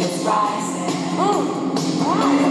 Oh. rising. Rising.